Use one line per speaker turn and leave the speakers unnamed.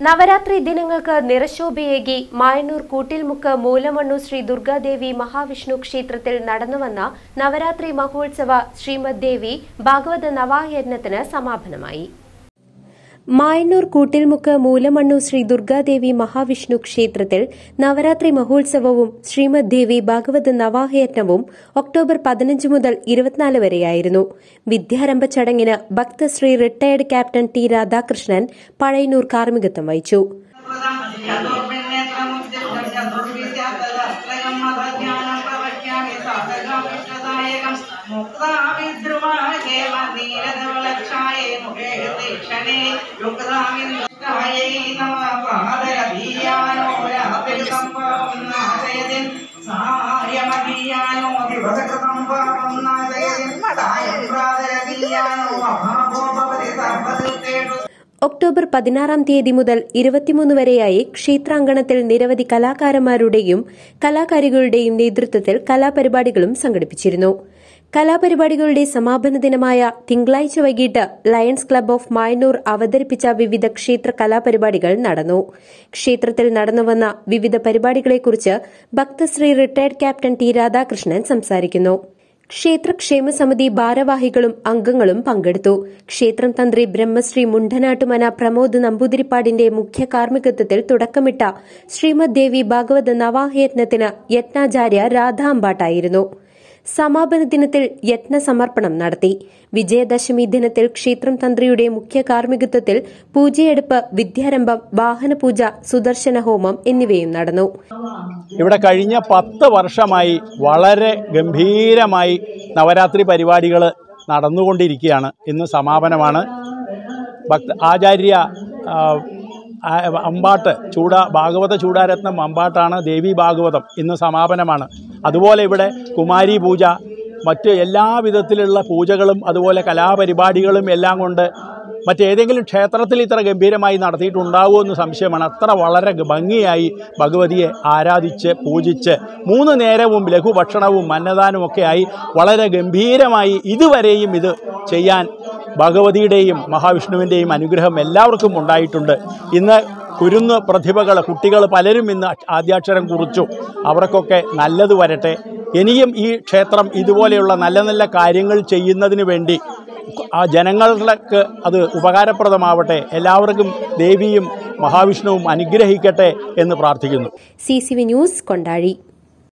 നവരാത്രി ദിനങ്ങൾക്ക് നിറശോഭയേകി മായന്നൂർ കൂട്ടിൽമുക്ക് മൂലമണ്ണു ശ്രീ ദുർഗാദേവി മഹാവിഷ്ണു ക്ഷേത്രത്തിൽ നടന്നുവന്ന നവരാത്രി മഹോത്സവ ശ്രീമദ് ദേവി ഭാഗവത നവായജ്ഞത്തിന് സമാപനമായി. മായന്നൂർ കൂട്ടിൽമുക്ക് മൂലമണ്ണു ശ്രീ ദുർഗാദേവി മഹാവിഷ്ണു ക്ഷേത്രത്തിൽ നവരാത്രി മഹോത്സവവും ശ്രീമദ് ദേവി ഭാഗവത നവാഹയജ്ഞവും ഒക്ടോബർ പതിനഞ്ച് മുതൽ ഇരുപത്തിനാല് വരെയായിരുന്നു. വിദ്യാരംഭ ചടങ്ങിന് ഭക്തശ്രീ retired captain T Radhakrishnan Pazhayannur കാർമ്മികത്വം വഹിച്ചു.
സർവദുഃഖേഷു
ഒക്ടോബർ പതിനാറാം തീയതി മുതൽ ഇരുപത്തിമൂന്ന് വരെയായി ക്ഷേത്രാങ്കണത്തിൽ നിരവധി കലാകാരന്മാരുടെയും കലാകാരികളുടെയും നേതൃത്വത്തിൽ കലാപരിപാടികളും സംഘടിപ്പിച്ചിരുന്നു. കലാപരിപാടികളുടെ സമാപന ദിനമായ തിങ്കളാഴ്ച വൈകിട്ട് ലയൺസ് ക്ലബ്ബ് ഓഫ് മായന്നൂർ അവതരിപ്പിച്ച വിവിധ ക്ഷേത്ര കലാപരിപാടികൾ നടന്നു. ക്ഷേത്രത്തിൽ നടന്നുവന്ന വിവിധ പരിപാടികളെക്കുറിച്ച് ഭക്തശ്രീ റിട്ടയർഡ് ക്യാപ്റ്റൻ ടി രാധാകൃഷ്ണൻ സംസാരിക്കുന്നു. ക്ഷേത്രക്ഷേമ സമിതി ഭാരവാഹികളും അംഗങ്ങളും പങ്കെടുത്തു. ക്ഷേത്രം തന്ത്രി ബ്രഹ്മശ്രീ മുണ്ടനാട്ടുമന പ്രമോദ് നമ്പൂതിരിപ്പാടിന്റെ മുഖ്യ കാർമ്മികത്വത്തിൽ തുടക്കമിട്ട ശ്രീമദ് ദേവി ഭാഗവത നവാഹയജ്ഞത്തിന് യജ്ഞാചാര്യ രാധാമ്പാട്ടായിരുന്നു സമാപന ദിനത്തിൽ യത്നസമർപ്പണം നടത്തി. വിജയദശമി ദിനത്തിൽ ക്ഷേത്രം തന്ത്രിയുടെ മുഖ്യ കാർമ്മികത്വത്തിൽ പൂജയെടുപ്പ് വിദ്യാരംഭം വാഹനപൂജ സുദർശന ഹോമം എന്നിവയും നടന്നു.
ഇവിടെ കഴിഞ്ഞ പത്ത് വർഷമായി വളരെ ഗംഭീരമായി നവരാത്രി പരിപാടികൾ നടന്നുകൊണ്ടിരിക്കുകയാണ്. ഇന്ന് സമാപനമാണ്. ആചാര്യ അമ്പാട്ട് ചൂട ഭാഗവത ചൂടാരത്നം അമ്പാട്ടാണ് ദേവി ഭാഗവതം ഇന്ന് സമാപനമാണ്. അതുപോലെ ഇവിടെ കുമാരി പൂജ മറ്റ് എല്ലാ വിധത്തിലുള്ള പൂജകളും അതുപോലെ കലാപരിപാടികളും എല്ലാം കൊണ്ട് മറ്റേതെങ്കിലും ക്ഷേത്രത്തിൽ ഇത്ര ഗംഭീരമായി നടത്തിയിട്ടുണ്ടാവുമോ എന്ന് സംശയമാണ്. അത്ര വളരെ ഭംഗിയായി ഭഗവതിയെ ആരാധിച്ച് പൂജിച്ച് മൂന്ന് നേരവും ലഘുഭക്ഷണവും മന്നദാനവും ഒക്കെയായി വളരെ ഗംഭീരമായി ഇതുവരെയും ഇത് ചെയ്യാൻ ഭഗവതിയുടെയും മഹാവിഷ്ണുവിന്റെയും അനുഗ്രഹം എല്ലാവർക്കും ഉണ്ടായിട്ടുണ്ട്. ഇന്ന് കുരുന്ന് പ്രതിഭകൾ കുട്ടികൾ പലരും ഇന്ന് ആദ്യാക്ഷരം കുറിച്ചു. അവർക്കൊക്കെ നല്ലത് വരട്ടെ. ഇനിയും ഈ ക്ഷേത്രം ഇതുപോലെയുള്ള നല്ല നല്ല കാര്യങ്ങൾ ചെയ്യുന്നതിന് വേണ്ടി ആ ജനങ്ങൾക്ക് അത് ഉപകാരപ്രദമാവട്ടെ. എല്ലാവർക്കും ദേവിയും മഹാവിഷ്ണുവും അനുഗ്രഹിക്കട്ടെ എന്ന് പ്രാർത്ഥിക്കുന്നു.
C news Kondazhi.